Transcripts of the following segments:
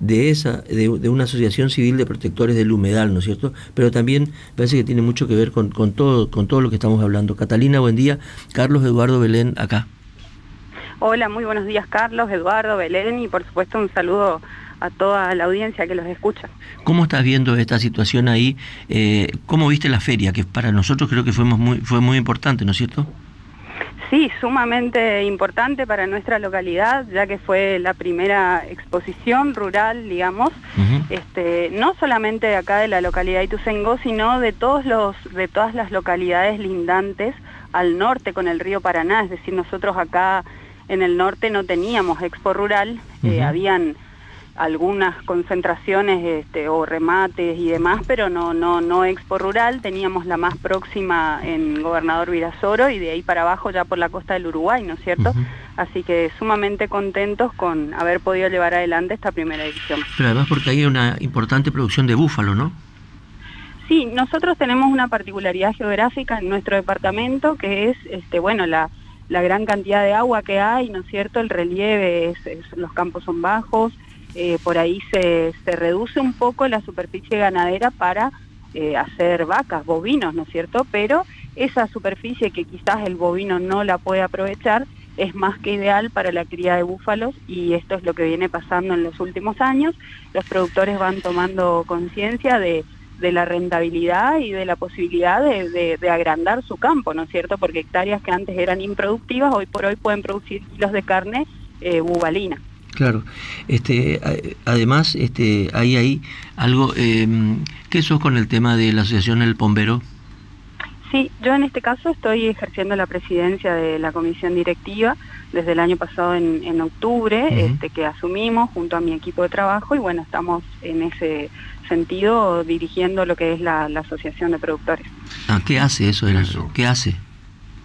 de esa, de, una asociación civil de protectores del humedal, ¿no es cierto? Pero también parece que tiene mucho que ver con, con todo, con todo lo que estamos hablando. Catalina, buen día. Carlos Eduardo Belén, acá. Hola, muy buenos días Carlos, Eduardo, Belén y por supuesto un saludo a toda la audiencia que los escucha. ¿Cómo estás viendo esta situación ahí? Eh, ¿Cómo viste la feria? Que para nosotros creo que fuimos muy, fue muy importante, ¿no es cierto? Sí, sumamente importante para nuestra localidad, ya que fue la primera exposición rural, digamos, este, no solamente de acá de la localidad de Ituzaingó, sino de, todos los, de todas las localidades lindantes al norte con el río Paraná, es decir, nosotros acá en el norte no teníamos expo rural, eh, habían algunas concentraciones este, o remates y demás, pero no, no, no Expo Rural, teníamos la más próxima en Gobernador Virasoro y de ahí para abajo ya por la costa del Uruguay, ¿no es cierto? Así que sumamente contentos con haber podido llevar adelante esta primera edición. Pero además porque hay una importante producción de búfalo, ¿no? Sí, nosotros tenemos una particularidad geográfica en nuestro departamento que es, este, bueno, la, la gran cantidad de agua que hay, ¿no es cierto? El relieve, es, los campos son bajos, eh, por ahí se, se, reduce un poco la superficie ganadera para eh, hacer vacas, bovinos, ¿no es cierto? Pero esa superficie que quizás el bovino no la puede aprovechar es más que ideal para la cría de búfalos y esto es lo que viene pasando en los últimos años. Los productores van tomando conciencia de, de, la rentabilidad y de la posibilidad de, de, agrandar su campo, ¿no es cierto? Porque hectáreas que antes eran improductivas hoy por hoy pueden producir kilos de carne eh, bubalina. Claro. Este, además, este, hay ahí algo. Eh, ¿Qué sos con el tema de la asociación El Pombero? Sí, yo en este caso estoy ejerciendo la presidencia de la comisión directiva desde el año pasado en, octubre, este, que asumimos junto a mi equipo de trabajo y bueno, estamos en ese sentido dirigiendo lo que es la, asociación de productores. Ah, ¿Qué hace eso? ¿Qué hace?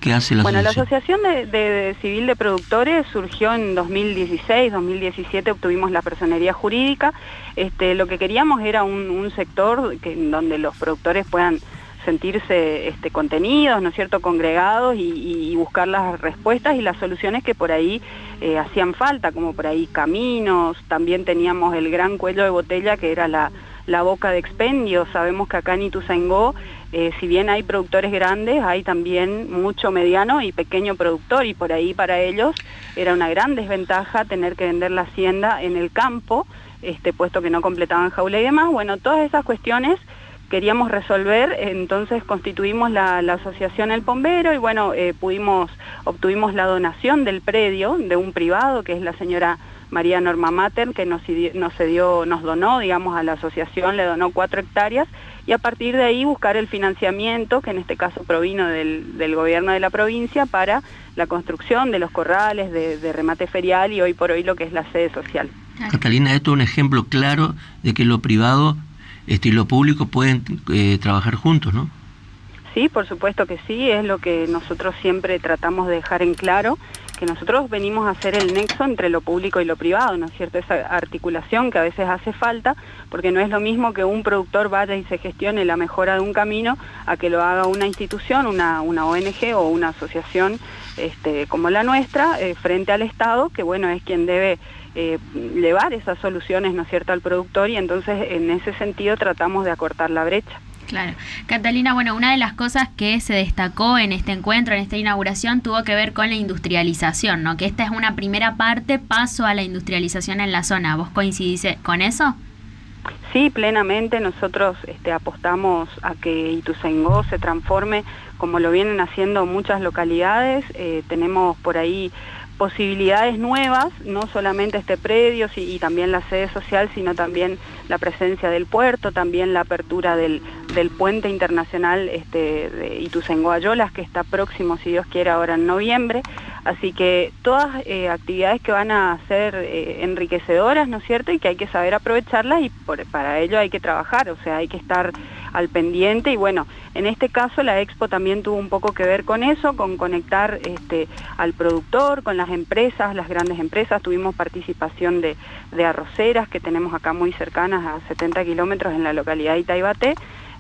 ¿Qué hace la bueno, la Asociación de, Civil de Productores surgió en 2016, 2017 obtuvimos la personería jurídica. Este, lo que queríamos era un, sector que, donde los productores puedan sentirse este, contenidos, ¿no es cierto?, congregados y, buscar las respuestas y las soluciones que por ahí eh, hacían falta, como por ahí caminos, también teníamos el gran cuello de botella que era la, la boca de expendio. Sabemos que acá en Ituzaingó, eh, si bien hay productores grandes, hay también mucho mediano y pequeño productor y por ahí para ellos era una gran desventaja tener que vender la hacienda en el campo, este, puesto que no completaban jaula y demás. Bueno, todas esas cuestiones queríamos resolver, entonces constituimos la, asociación El Pombero y bueno, eh, pudimos, obtuvimos la donación del predio de un privado que es la señora María Norma Mater, que nos, nos, dio, nos donó, digamos, a la asociación, le donó cuatro hectáreas, y a partir de ahí buscar el financiamiento, que en este caso provino del, del gobierno de la provincia, para la construcción de los corrales, de, remate ferial y hoy por hoy lo que es la sede social. Catalina, esto es un ejemplo claro de que lo privado este, y lo público pueden eh, trabajar juntos, ¿no? Sí, por supuesto que sí, es lo que nosotros siempre tratamos de dejar en claro que nosotros venimos a hacer el nexo entre lo público y lo privado, ¿no es cierto? Esa articulación que a veces hace falta, porque no es lo mismo que un productor vaya y se gestione la mejora de un camino a que lo haga una institución, una, una ONG o una asociación este, como la nuestra, eh, frente al Estado, que bueno, es quien debe eh, llevar esas soluciones, ¿no es cierto?, al productor y entonces en ese sentido tratamos de acortar la brecha. Claro. Catalina, bueno, una de las cosas que se destacó en este encuentro, en esta inauguración, tuvo que ver con la industrialización, ¿no? Que esta es una primera parte, paso a la industrialización en la zona. ¿Vos coincidís con eso? Sí, plenamente. Nosotros este, apostamos a que Ituzaingó se transforme como lo vienen haciendo muchas localidades. Eh, tenemos por ahí posibilidades nuevas, no solamente este predio y también la sede social, sino también la presencia del puerto, también la apertura del, del puente internacional este, de Ituzaingó-Ayolas, que está próximo, si Dios quiere, ahora en noviembre. Así que todas eh, actividades que van a ser eh, enriquecedoras, ¿no es cierto? Y que hay que saber aprovecharlas y para ello hay que trabajar, o sea, hay que estar al pendiente y bueno, en este caso la Expo también tuvo un poco que ver con eso, con conectar este, al productor, con las empresas, las grandes empresas, tuvimos participación de, de arroceras que tenemos acá muy cercanas a 70 kilómetros en la localidad de Itaibate,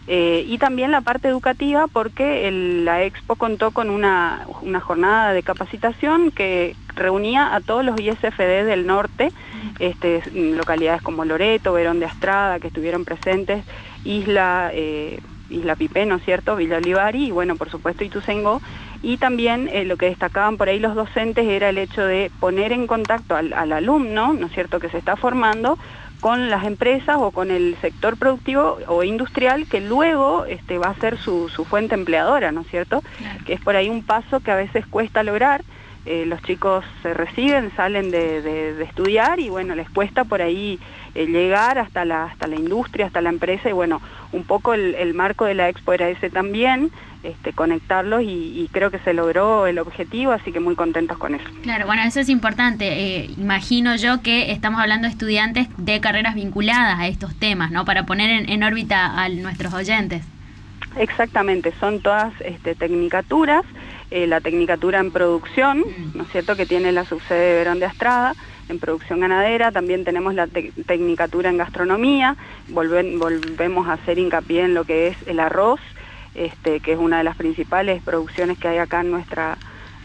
eh, y también la parte educativa porque la Expo contó con una, una, jornada de capacitación que reunía a todos los ISFD del norte este, localidades como Loreto, Verón de Astrada, que estuvieron presentes, Isla, eh, Isla Pipé, ¿no es cierto?, Villa Olivari y bueno, por supuesto Ituzengo. Y también eh, lo que destacaban por ahí los docentes era el hecho de poner en contacto al, alumno, ¿no es cierto?, que se está formando con las empresas o con el sector productivo o industrial que luego este, va a ser su, fuente empleadora, ¿no es cierto? Que es por ahí un paso que a veces cuesta lograr. Eh, los chicos se reciben, salen de, estudiar y bueno, les cuesta por ahí eh, llegar hasta la, hasta la industria, hasta la empresa y bueno, un poco el, marco de la expo era ese también, este, conectarlos y, creo que se logró el objetivo, así que muy contentos con eso. Claro, bueno, eso es importante. Eh, imagino yo que estamos hablando de estudiantes de carreras vinculadas a estos temas, ¿no? Para poner en, órbita a nuestros oyentes. Exactamente, son todas este, tecnicaturas, eh, la tecnicatura en producción, mm. ¿no es cierto?, que tiene la subsede de Verón de Astrada, en producción ganadera, también tenemos la tecnicatura en gastronomía, volvemos a hacer hincapié en lo que es el arroz, este, que es una de las principales producciones que hay acá en nuestra,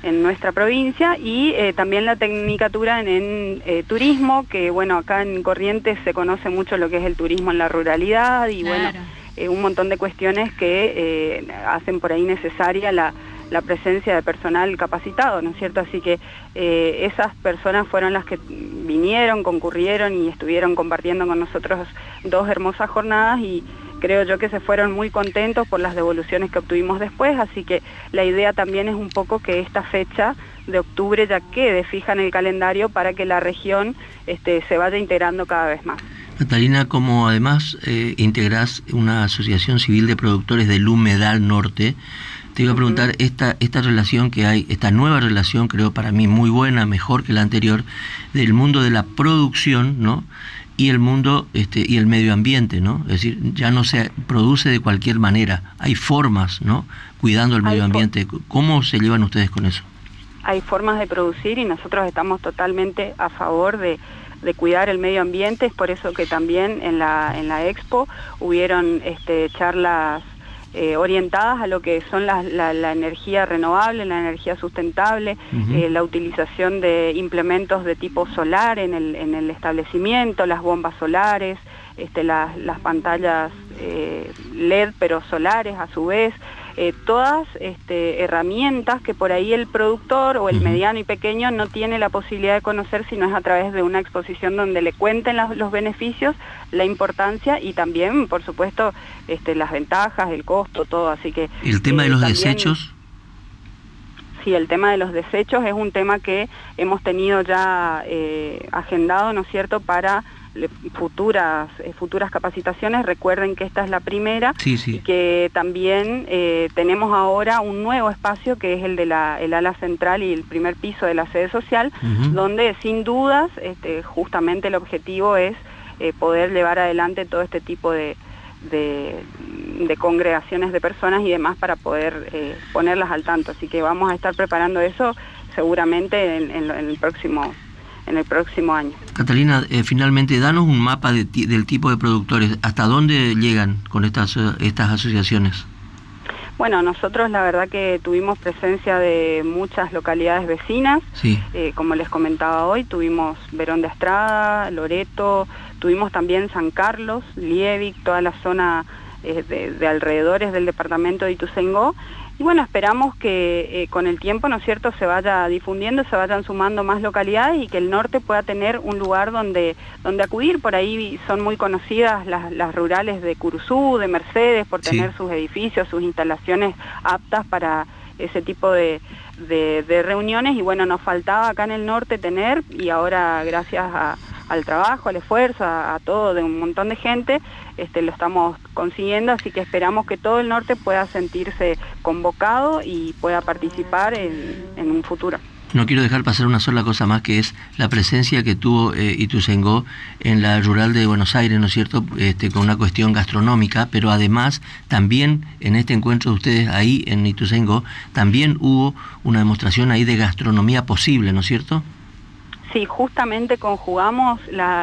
en nuestra provincia, y eh, también la tecnicatura en, eh, turismo, que bueno, acá en Corrientes se conoce mucho lo que es el turismo en la ruralidad y bueno, eh, un montón de cuestiones que hacen por ahí necesaria la la presencia de personal capacitado, ¿no es cierto? Así que eh, esas personas fueron las que vinieron, concurrieron y estuvieron compartiendo con nosotros dos hermosas jornadas y creo yo que se fueron muy contentos por las devoluciones que obtuvimos después, así que la idea también es un poco que esta fecha de octubre ya quede fija en el calendario para que la región este, se vaya integrando cada vez más. Catalina, como además eh, integrás una asociación civil de productores del humedal norte, te iba a preguntar esta, esta relación que hay, esta nueva relación, creo para mí muy buena, mejor que la anterior, del mundo de la producción, ¿no? y el mundo este, y el medio ambiente, ¿no? Es decir, ya no se produce de cualquier manera, hay formas, ¿no? Cuidando el medio ambiente. ¿Cómo se llevan ustedes con eso? Hay formas de producir y nosotros estamos totalmente a favor de, de cuidar el medio ambiente, es por eso que también en la, en la expo hubieron este, charlas eh, orientadas a lo que son la, energía renovable, la energía sustentable, eh, la utilización de implementos de tipo solar en el, en el establecimiento, las bombas solares, este, las, las pantallas eh, LED pero solares a su vez, eh, todas este, herramientas que por ahí el productor o el mediano y pequeño no tiene la posibilidad de conocer si no es a través de una exposición donde le cuenten los beneficios, la importancia y también, por supuesto, este, las ventajas, el costo, todo. Así que el tema de eh, los desechos. Sí, el tema de los desechos es un tema que hemos tenido ya eh, agendado, ¿no es cierto?, para futuras eh, futuras capacitaciones. Recuerden que esta es la primera y que también eh, tenemos ahora un nuevo espacio que es el de la el ala central y el primer piso de la sede social, donde sin dudas este, justamente el objetivo es eh, poder llevar adelante todo este tipo de, de, congregaciones de personas y demás para poder ponerlas al tanto. Así que vamos a estar preparando eso seguramente en, en el próximo en el próximo año. Catalina, eh, finalmente, danos un mapa del tipo de productores. ¿Hasta dónde llegan con estas, estas asociaciones? Bueno, nosotros la verdad que tuvimos presencia de muchas localidades vecinas. Sí. Eh, como les comentaba hoy, tuvimos Verón de Estrada, Loreto, tuvimos también San Carlos, Liebig, toda la zona eh, de, de, alrededores del departamento de Ituzaingó y bueno, esperamos que eh, con el tiempo, ¿no es cierto?, se vaya difundiendo, se vayan sumando más localidades y que el norte pueda tener un lugar donde, donde acudir. Por ahí son muy conocidas las, rurales de Curuzú, de Mercedes, por tener sus edificios, sus instalaciones aptas para ese tipo de, de reuniones. Y bueno, nos faltaba acá en el norte tener y ahora gracias a al trabajo, al esfuerzo, a, todo de un montón de gente, este, lo estamos consiguiendo, así que esperamos que todo el norte pueda sentirse convocado y pueda participar en, un futuro. No quiero dejar pasar una sola cosa más, que es la presencia que tuvo eh, Ituzaingó en la rural de Buenos Aires, ¿no es cierto?, este, con una cuestión gastronómica, pero además también en este encuentro de ustedes ahí en Ituzaingó, también hubo una demostración ahí de gastronomía posible, ¿no es cierto? Sí, justamente conjugamos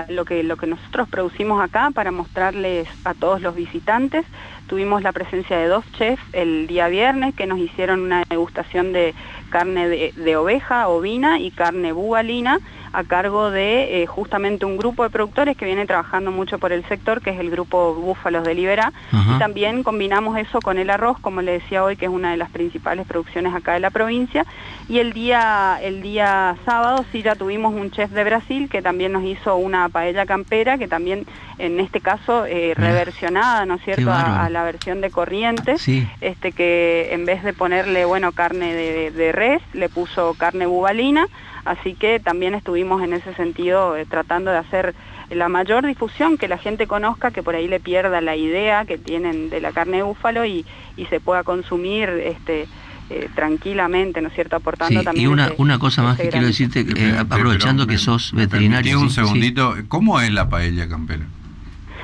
lo, que, lo que nosotros producimos acá para mostrarles a todos los visitantes. Tuvimos la presencia de dos chefs el día viernes que nos hicieron una degustación de carne de, oveja, ovina y carne bugalina a cargo de eh, justamente un grupo de productores que viene trabajando mucho por el sector, que es el grupo Búfalos de Libera. Y también combinamos eso con el arroz, como le decía hoy, que es una de las principales producciones acá de la provincia. Y el día, el día sábado sí ya tuvimos un chef de Brasil que también nos hizo una paella campera, que también en este caso eh, reversionada, ¿no es cierto?, a, la versión de Corrientes, este que en vez de ponerle, bueno, carne de, de res, le puso carne bubalina, Así que también estuvimos en ese sentido eh, tratando de hacer la mayor difusión, que la gente conozca, que por ahí le pierda la idea que tienen de la carne de búfalo y, se pueda consumir este, eh, tranquilamente, ¿no es cierto? Aportando también. Y una, una cosa más que quiero decirte, eh, aprovechando que sos veterinario. un segundito, ¿cómo es la paella campera?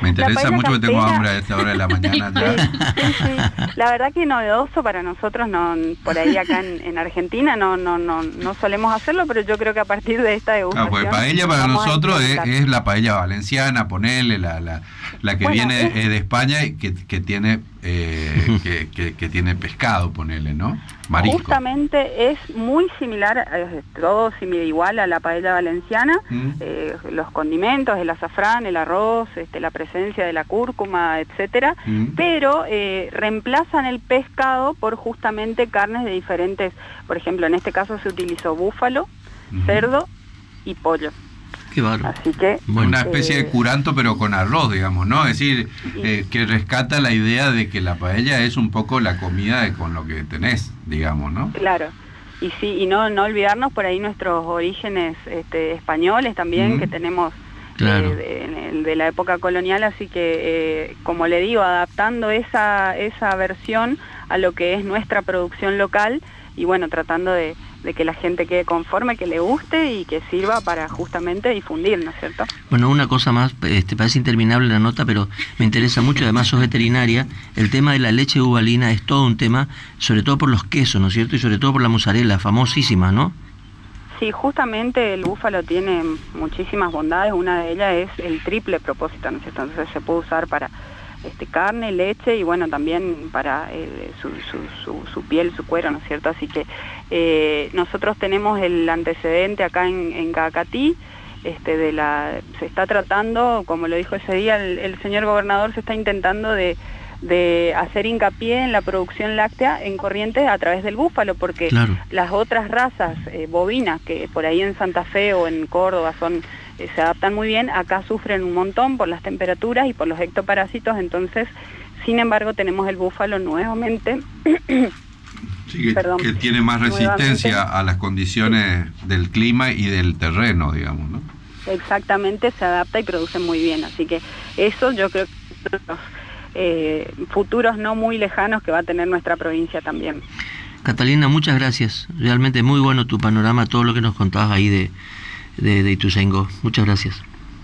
Me interesa mucho que tengo hambre a esta hora de la mañana. La verdad que novedoso para nosotros, no por ahí acá en, Argentina no, no, no, no solemos hacerlo, pero yo creo que a partir de esta degustación... Ah, pues paella para nosotros es, la paella valenciana, ponele, la, la, la que viene de España y que, que tiene eh, que, que, tiene pescado, ponele, ¿no? Marisco. Justamente es muy similar, es todo similar, igual a la paella valenciana, mm. eh, los condimentos, el azafrán, el arroz, este, la presencia de la cúrcuma, etcétera, mm. pero eh, reemplazan el pescado por justamente carnes de diferentes, por ejemplo, en este caso se utilizó búfalo, cerdo y pollo. Qué Así que, una especie de curanto pero con arroz, digamos, ¿no? Es decir, eh, que rescata la idea de que la paella es un poco la comida de con lo que tenés, digamos, ¿no? Claro. Y sí, y no, no olvidarnos por ahí nuestros orígenes este, españoles también, que tenemos eh, de, la época colonial, así que, eh, como le digo, adaptando esa, esa versión a lo que es nuestra producción local y bueno, tratando de, de que la gente quede conforme, que le guste y que sirva para justamente difundir, ¿no es cierto? Bueno, una cosa más, este, parece interminable la nota, pero me interesa mucho, además sos veterinaria, el tema de la leche uvalina es todo un tema, sobre todo por los quesos, ¿no es cierto? Y sobre todo por la mozzarella, famosísima, ¿no? Sí, justamente el búfalo tiene muchísimas bondades, una de ellas es el triple propósito, ¿no es cierto? Entonces se puede usar para este, carne, leche y bueno, también para eh, su, su, su, piel, su cuero, ¿no es cierto? Así que eh, nosotros tenemos el antecedente acá en, en Cacatí, este, de la, se está tratando, como lo dijo ese día el, señor gobernador, se está intentando de, de, hacer hincapié en la producción láctea en Corrientes a través del búfalo, porque las otras razas eh, bovinas que por ahí en Santa Fe o en Córdoba son eh, se adaptan muy bien, acá sufren un montón por las temperaturas y por los ectoparásitos, entonces, sin embargo, tenemos el búfalo nuevamente. sí, que, tiene más resistencia a las condiciones del clima y del terreno, digamos, ¿no? Exactamente, se adapta y produce muy bien, así que eso yo creo que eh, futuros no muy lejanos que va a tener nuestra provincia también. Catalina, muchas gracias. Realmente muy bueno tu panorama, todo lo que nos contabas ahí de, de, de Ituzaingó. Muchas gracias.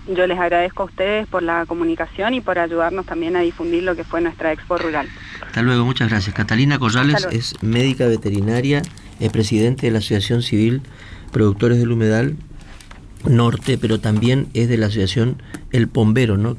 Yo les agradezco a ustedes por la comunicación y por ayudarnos también a difundir lo que fue nuestra Expo Rural. Hasta luego, muchas gracias. Catalina Corrales es médica veterinaria, es presidente de la Asociación Civil Productores del Humedal Norte, pero también es de la Asociación El Pombero, ¿no?